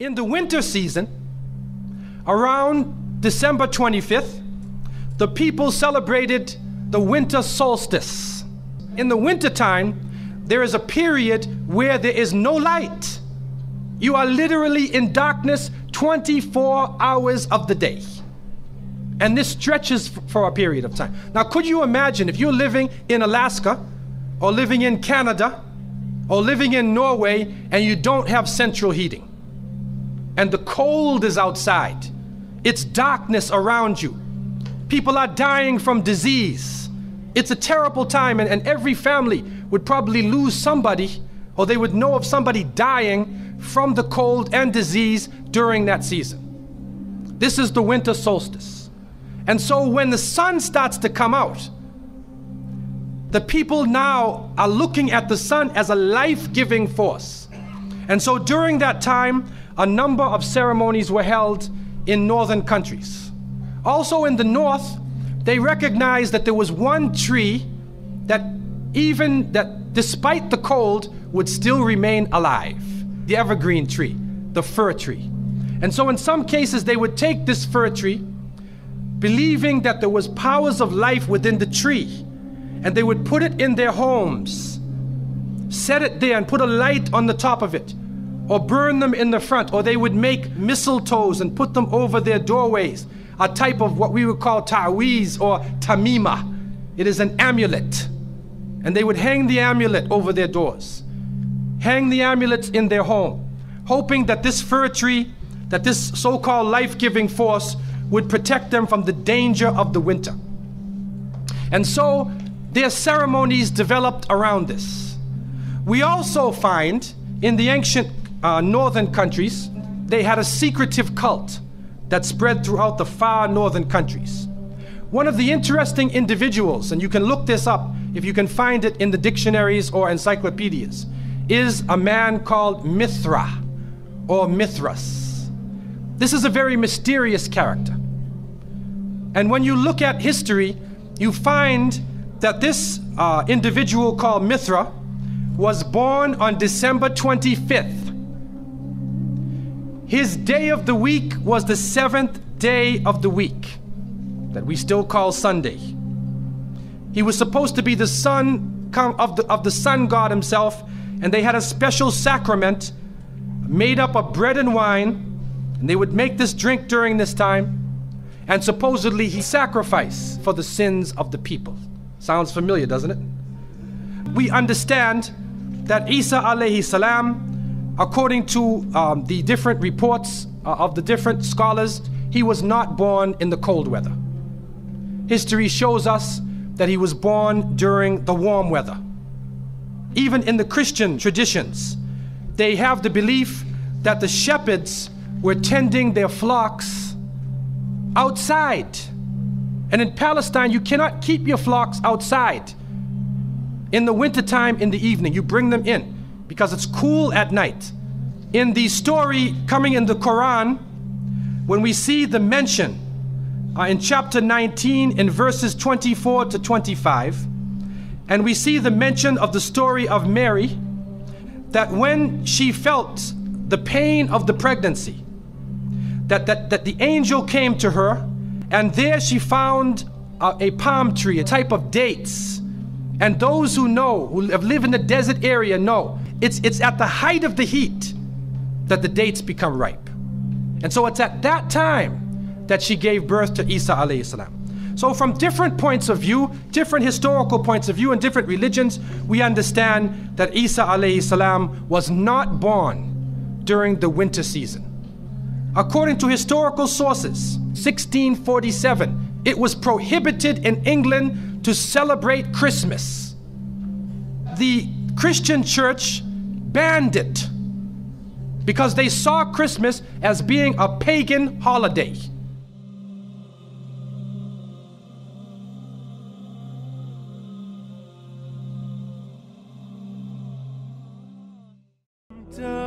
In the winter season, around December 25th, the people celebrated the winter solstice. In the wintertime, there is a period where there is no light. You are literally in darkness 24 hours of the day. And this stretches for a period of time. Now, could you imagine if you're living in Alaska or living in Canada or living in Norway and you don't have central heating? And the cold is outside, it's darkness around you. People are dying from disease. It's a terrible time, and, and every family would probably lose somebody, or they would know of somebody dying from the cold and disease during that season. This is the winter solstice. And so when the sun starts to come out, the people now are looking at the sun as a life giving force. And so during that time, a number of ceremonies were held in northern countries. Also in the north, they recognized that there was one tree that even that despite the cold would still remain alive. The evergreen tree, the fir tree. And so in some cases they would take this fir tree believing that there was powers of life within the tree and they would put it in their homes. Set it there and put a light on the top of it or burn them in the front, or they would make mistletoes and put them over their doorways, a type of what we would call ta'wiz or tamima. It is an amulet. And they would hang the amulet over their doors, hang the amulets in their home, hoping that this fir tree, that this so called life giving force, would protect them from the danger of the winter. And so their ceremonies developed around this. We also find in the ancient uh, northern countries, they had a secretive cult that spread throughout the far northern countries. One of the interesting individuals, and you can look this up if you can find it in the dictionaries or encyclopedias, is a man called Mithra or Mithras. This is a very mysterious character. And when you look at history, you find that this uh, individual called Mithra was born on December 25th, his day of the week was the seventh day of the week, that we still call Sunday. He was supposed to be the son of the, of the sun god himself, and they had a special sacrament made up of bread and wine, and they would make this drink during this time, and supposedly he sacrificed for the sins of the people. Sounds familiar, doesn't it? We understand that Isa alayhi salam according to um, the different reports uh, of the different scholars, he was not born in the cold weather. History shows us that he was born during the warm weather. Even in the Christian traditions, they have the belief that the shepherds were tending their flocks outside. And in Palestine, you cannot keep your flocks outside. In the wintertime, in the evening, you bring them in because it's cool at night. In the story coming in the Quran, when we see the mention uh, in chapter 19 in verses 24 to 25, and we see the mention of the story of Mary, that when she felt the pain of the pregnancy, that, that, that the angel came to her, and there she found a, a palm tree, a type of dates. And those who know, who have lived in the desert area, know it's, it's at the height of the heat that the dates become ripe. And so it's at that time that she gave birth to Isa alayhi salam. So from different points of view, different historical points of view and different religions, we understand that Isa alayhi salam was not born during the winter season. According to historical sources, 1647, it was prohibited in England to celebrate Christmas. The Christian church banned it because they saw Christmas as being a pagan holiday. Duh.